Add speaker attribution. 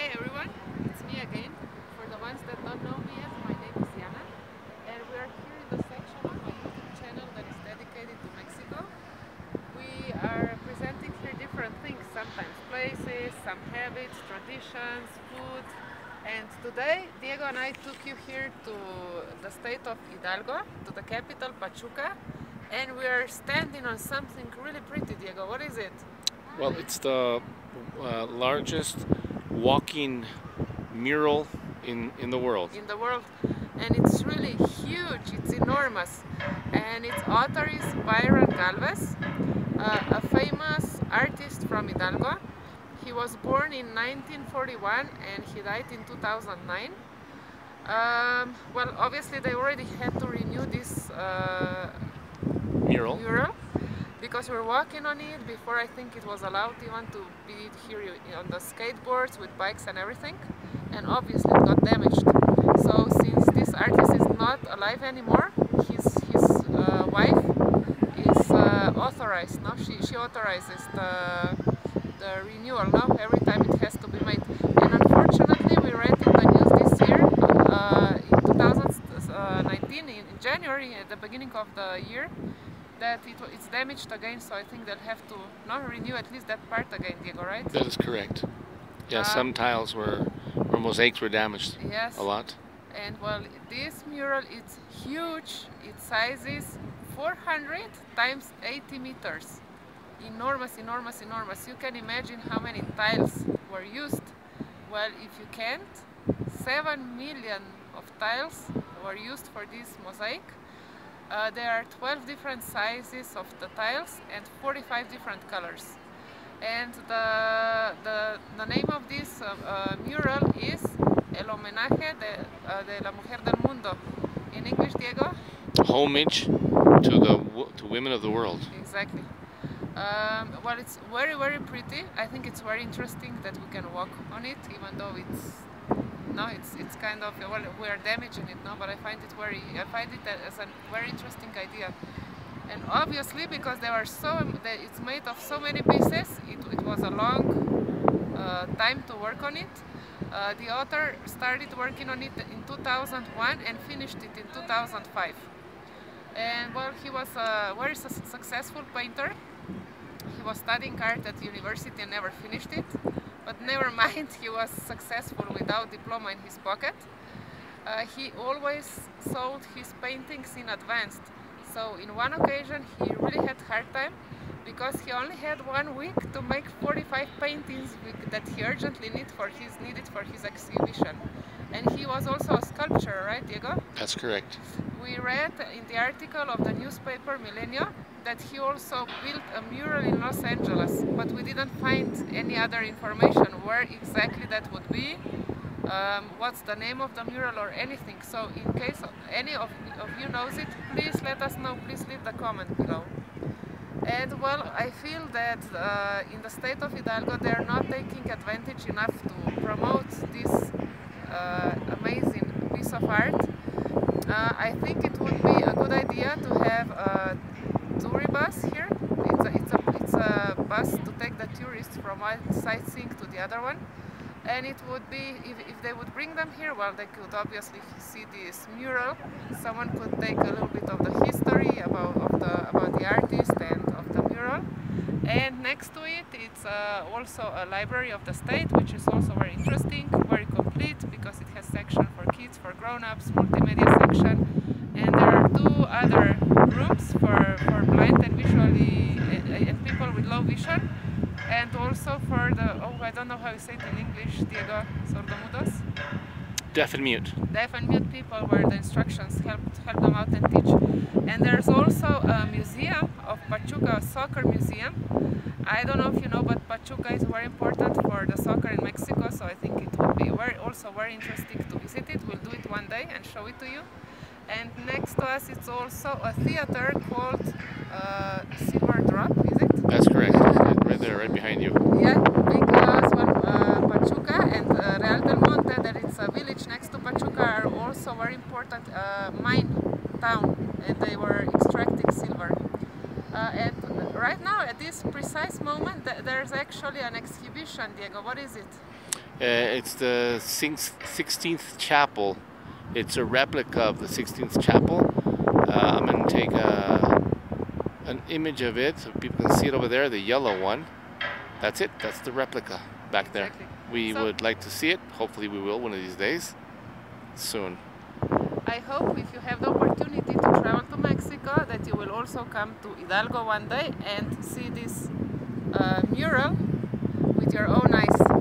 Speaker 1: Hi everyone, it's me again. For the ones that don't know me yet, my name is Yana and we are here in the section of my YouTube channel that is dedicated to Mexico. We are presenting here different things, sometimes places, some habits, traditions, food and today Diego and I took you here to the state of Hidalgo, to the capital Pachuca and we are standing on something really pretty, Diego. What is it?
Speaker 2: Well, it's the uh, largest walking mural in, in the world.
Speaker 1: In the world, and it's really huge, it's enormous. And its author is Byron Galvez, uh, a famous artist from Hidalgo. He was born in 1941 and he died in 2009. Um, well, obviously they already had to renew this uh, because we're walking on it before I think it was allowed even to be here on the skateboards with bikes and everything and obviously it got damaged. So since this artist is not alive anymore his, his uh, wife is uh, authorized now she, she authorizes the, the renewal now every time it has to be made. And unfortunately we read in the news this year uh, in 2019 in January at the beginning of the year that it, it's damaged again, so I think they'll have to not renew at least that part again, Diego, right?
Speaker 2: That is correct. Yeah, uh, some tiles were, or mosaics were damaged
Speaker 1: yes.
Speaker 2: a lot.
Speaker 1: And well, this mural is huge. Its size is 400 times 80 meters. Enormous, enormous, enormous. You can imagine how many tiles were used. Well, if you can't, 7 million of tiles were used for this mosaic. Uh, there are 12 different sizes of the tiles and 45 different colors. And the, the, the name of this uh, uh, mural is El Homenaje de, uh, de la Mujer del Mundo. In English, Diego?
Speaker 2: Homage to the to women of the world.
Speaker 1: Exactly. Um, well, it's very, very pretty. I think it's very interesting that we can walk on it, even though it's it's it's kind of well, we are damaging it now, but I find it very I find it as a very interesting idea. And obviously, because there are so it's made of so many pieces, it, it was a long uh, time to work on it. Uh, the author started working on it in 2001 and finished it in 2005. And well, he was a very su successful painter. He was studying art at university and never finished it but never mind, he was successful without diploma in his pocket. Uh, he always sold his paintings in advance. So in one occasion he really had hard time because he only had one week to make 45 paintings that he urgently need for his, needed for his exhibition. And he was also a sculptor, right, Diego?
Speaker 2: That's correct.
Speaker 1: We read in the article of the newspaper Milenio that he also built a mural in Los Angeles, but we didn't find any other information where exactly that would be, um, what's the name of the mural or anything. So in case any of, of you knows it, please let us know, please leave the comment below. And well, I feel that uh, in the state of Hidalgo, they're not taking advantage enough to promote this uh, amazing piece of art. Uh, I think it would be a good idea to have tour bus here. It's a, it's a, it's a bus to take the tourists from one sightseeing to the other one. And it would be, if, if they would bring them here, well, they could obviously see this mural. Someone could take a little bit of the history about, of the, about the artist and of the mural. And next to it, it's uh, also a library of the state, which is also very interesting, very complete, because it has section for kids, for grown-ups, multimedia section, and there are two other rooms for, for blind and visually and people with low vision. And also for the oh I don't know how you say it in English Diego sordomudos.
Speaker 2: Deaf and mute.
Speaker 1: Deaf and mute people where the instructions help help them out and teach. And there's also a museum of Pachuca a soccer museum. I don't know if you know but Pachuca is very important for the soccer in Mexico so I think it would be very also very interesting to visit it. We'll do it one day and show it to you and next to us it's also a theater called uh, Silver Drop, is it?
Speaker 2: That's correct, right there, right behind you.
Speaker 1: Yeah, because well, uh, Pachuca and uh, Real del Monte, that it's a village next to Pachuca, are also very important uh, mine town and they were extracting silver. Uh, and right now, at this precise moment, th there's actually an exhibition, Diego. What is it?
Speaker 2: Uh, it's the Sistine Chapel. It's a replica of the Sistine Chapel. Uh, I'm going to take a, an image of it so people can see it over there, the yellow one. That's it. That's the replica back there.
Speaker 1: Exactly.
Speaker 2: We
Speaker 1: So-
Speaker 2: would like to see it. Hopefully we will one of these days. Soon.
Speaker 1: I hope if you have the opportunity to travel to Mexico that you will also come to Hidalgo one day and see this uh, mural with your own eyes.